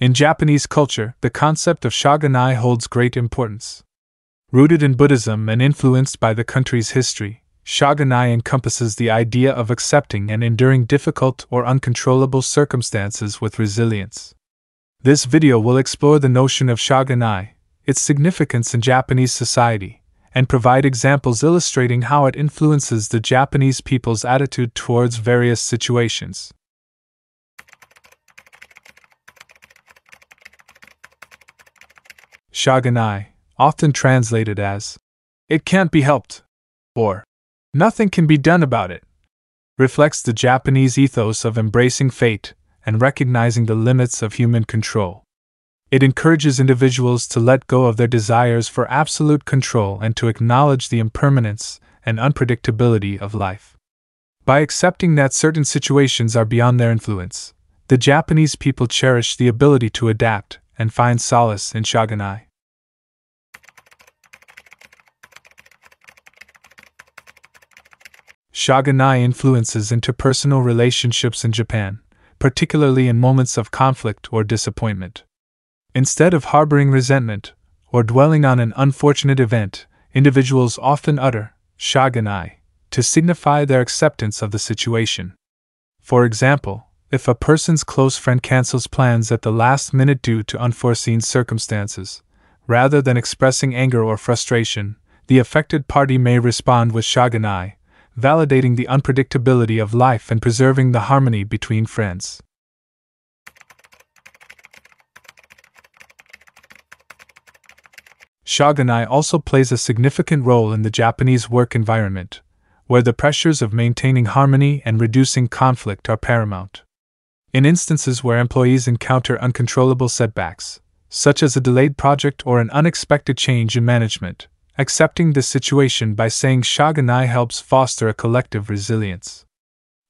In Japanese culture, the concept of shoganai holds great importance. Rooted in Buddhism and influenced by the country's history, shoganai encompasses the idea of accepting and enduring difficult or uncontrollable circumstances with resilience. This video will explore the notion of shoganai, its significance in Japanese society, and provide examples illustrating how it influences the Japanese people's attitude towards various situations. Shoganai, often translated as, it can't be helped, or nothing can be done about it, reflects the Japanese ethos of embracing fate and recognizing the limits of human control. It encourages individuals to let go of their desires for absolute control and to acknowledge the impermanence and unpredictability of life. By accepting that certain situations are beyond their influence, the Japanese people cherish the ability to adapt and find solace in shoganai. Shoganai influences interpersonal relationships in Japan, particularly in moments of conflict or disappointment. Instead of harboring resentment or dwelling on an unfortunate event, individuals often utter shoganai to signify their acceptance of the situation. For example, if a person's close friend cancels plans at the last minute due to unforeseen circumstances, rather than expressing anger or frustration, the affected party may respond with shoganai, validating the unpredictability of life and preserving the harmony between friends. Shoganai also plays a significant role in the Japanese work environment, where the pressures of maintaining harmony and reducing conflict are paramount. In instances where employees encounter uncontrollable setbacks, such as a delayed project or an unexpected change in management, accepting the situation by saying Shoganai helps foster a collective resilience.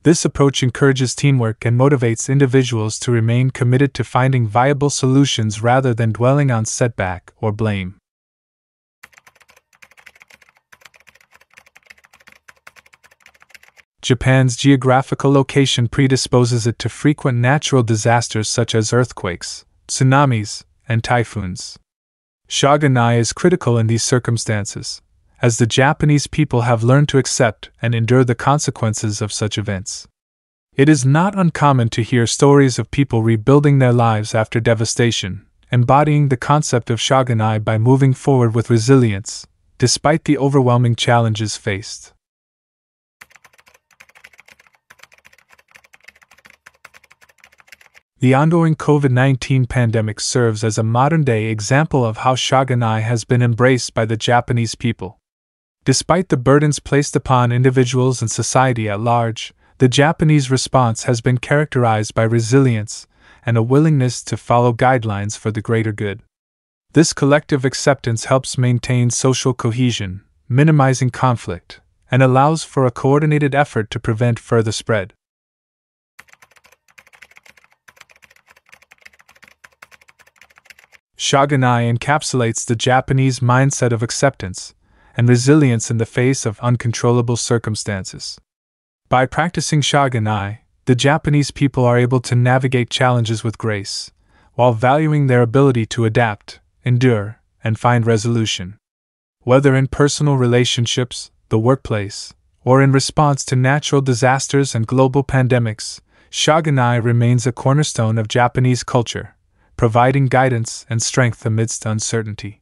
This approach encourages teamwork and motivates individuals to remain committed to finding viable solutions rather than dwelling on setback or blame. Japan's geographical location predisposes it to frequent natural disasters such as earthquakes, tsunamis, and typhoons. Shoganai is critical in these circumstances, as the Japanese people have learned to accept and endure the consequences of such events. It is not uncommon to hear stories of people rebuilding their lives after devastation, embodying the concept of shoganai by moving forward with resilience, despite the overwhelming challenges faced. The ongoing COVID 19 pandemic serves as a modern day example of how Shoganai has been embraced by the Japanese people. Despite the burdens placed upon individuals and society at large, the Japanese response has been characterized by resilience and a willingness to follow guidelines for the greater good. This collective acceptance helps maintain social cohesion, minimizing conflict, and allows for a coordinated effort to prevent further spread. Shoganai encapsulates the Japanese mindset of acceptance and resilience in the face of uncontrollable circumstances. By practicing Shoganai, the Japanese people are able to navigate challenges with grace, while valuing their ability to adapt, endure, and find resolution. Whether in personal relationships, the workplace, or in response to natural disasters and global pandemics, Shoganai remains a cornerstone of Japanese culture providing guidance and strength amidst uncertainty.